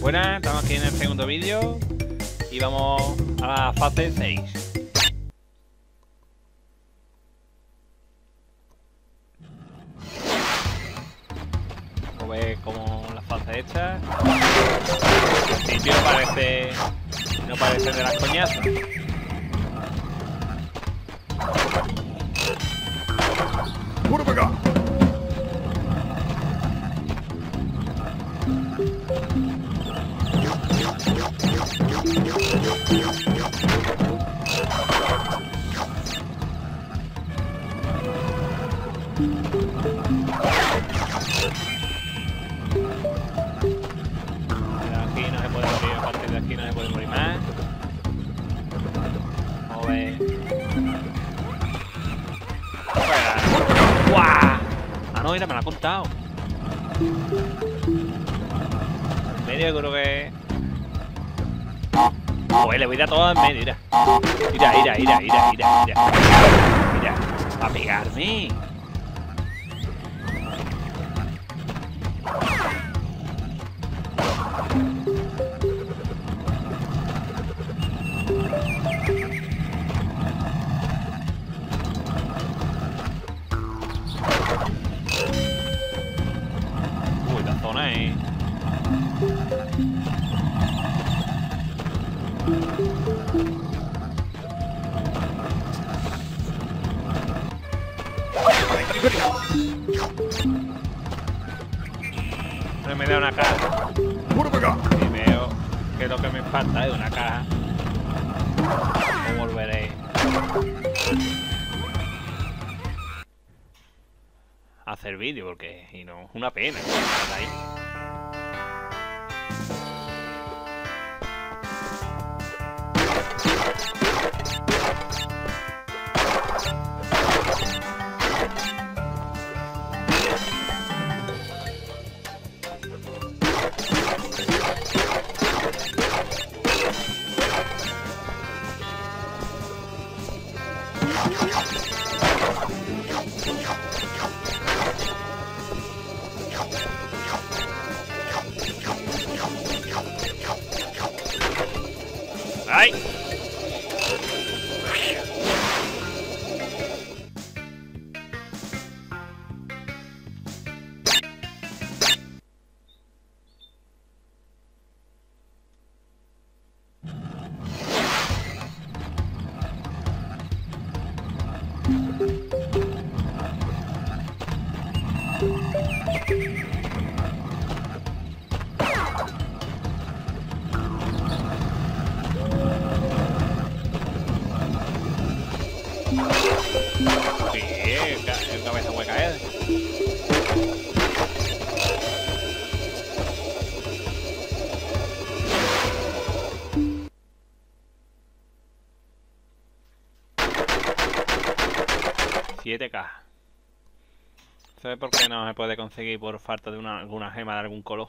Buenas, estamos aquí en el segundo vídeo y vamos a la fase 6. Como la fase hecha. En principio parece. No parece de las coñazas. No, mira, me la ha contado. En medio creo que. Joder, le voy a dar todo en medio, mira. Mira, mira, mira, mira, mira, mira. Mira, va a pegarme. Hacer vídeo porque y no una pena. ¿Sabes por qué no se puede conseguir por falta de una, alguna gema de algún color?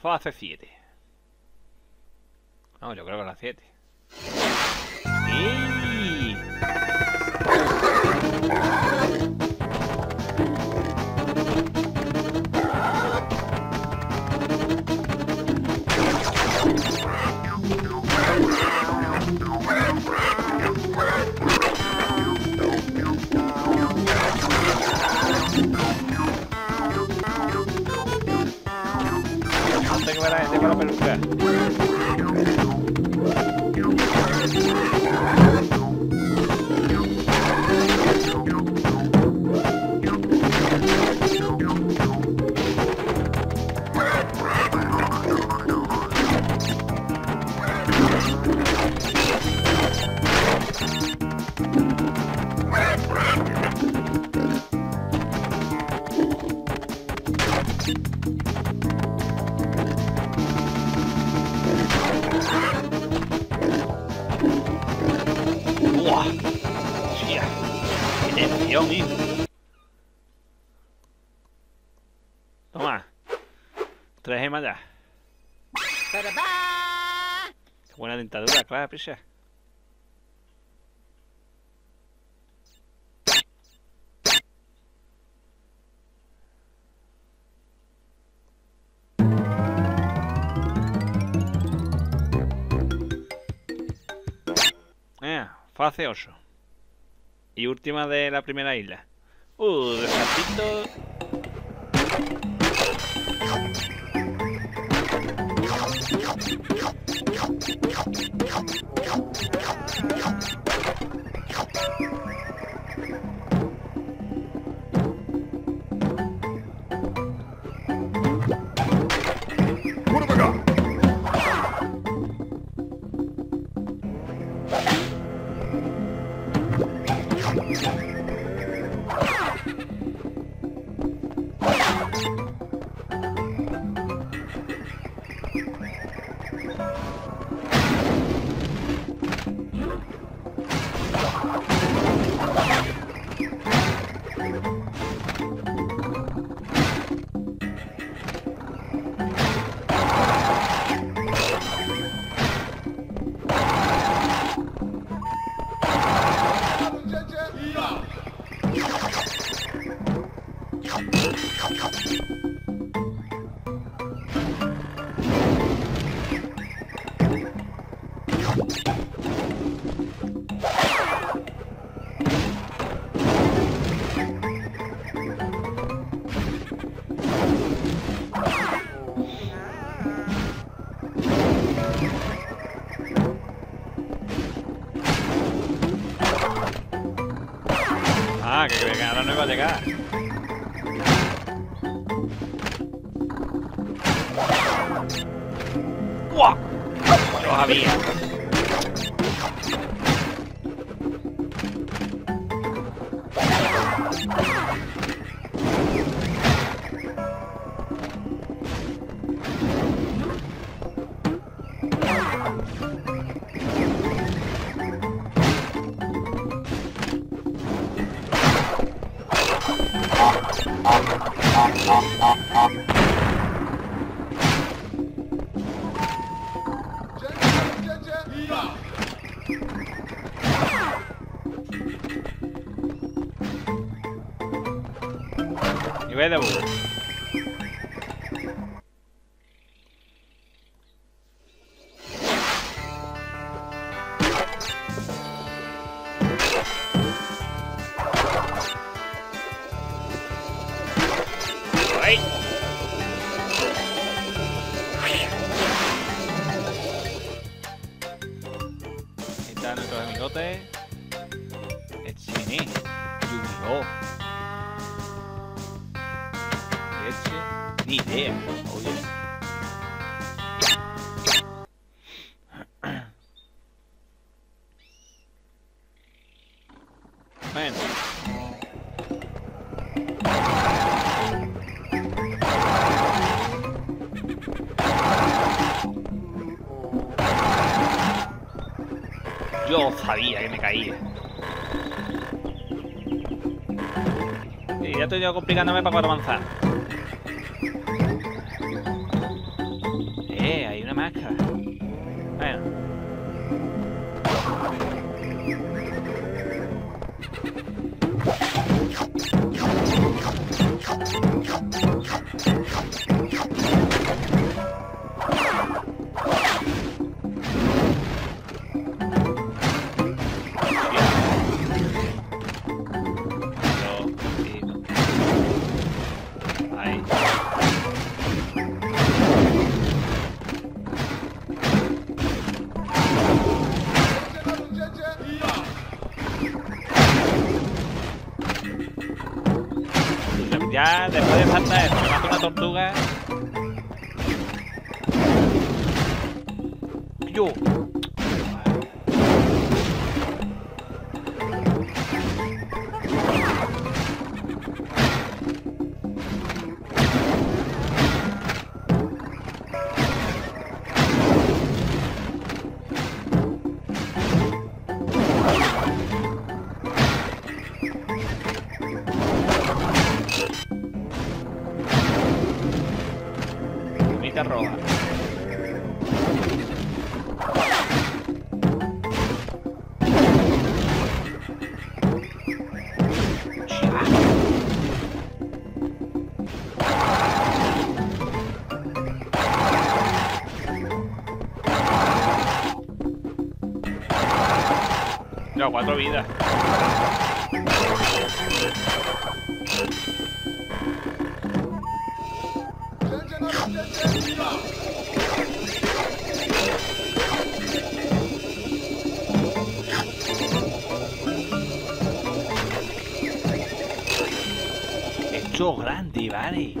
Fase 7. No, yo creo que la 7. ¡Y! Antes que me la ¡Qué tensión, hijo! Toma. Tres gema ya. Qué buena dentadura, claro, prisa. Eh, fase 8. Y última de la primera isla. Uh. Que creía que ahora no iba a llegar. ¡Guau! Lo sabía. Nivel de Bueno. Yo sabía que me caía. Y ya estoy yo complicándome para poder avanzar. Eh, hay una máscara. Ya después de falta eso, me mata una tortuga. Yo. Mitad roja. Ya, cuatro vidas. Esto es grande, vale.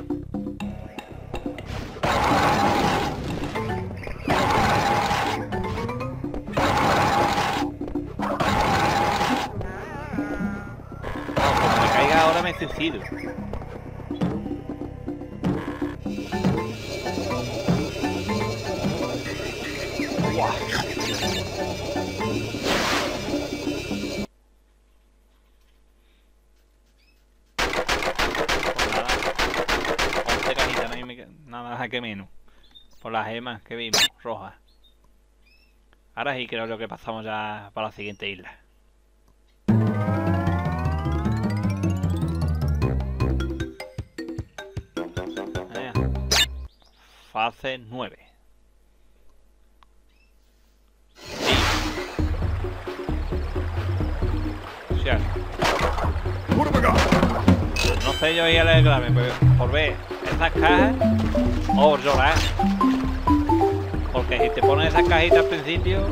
Como me caiga ahora me suicido. Pues nada, 11 cajitas, no hay me- nada más que menos. Por las gemas que vimos, rojas. Ahora sí creo que pasamos ya para la siguiente isla. Fase 9. No sé yo ahí alegrarme pero por ver esas cajas o por llorar. Porque si te pones esas cajitas al principio.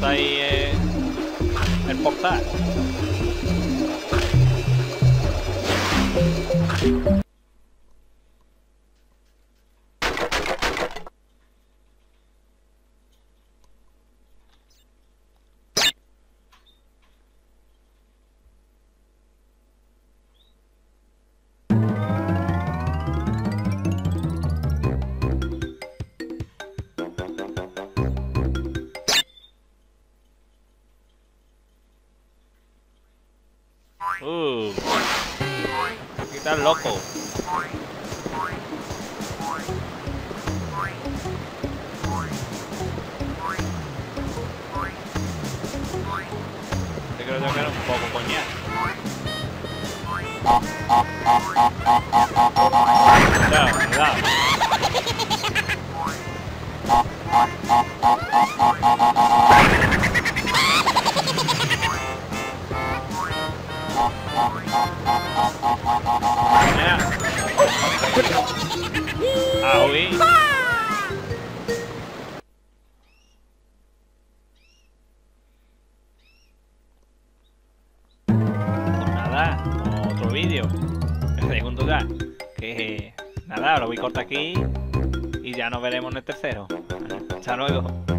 ใส่แผ่นปอกซ่ Uh. Loco. Yo que era un poco coñac. ya nos veremos en el tercero. Hasta luego.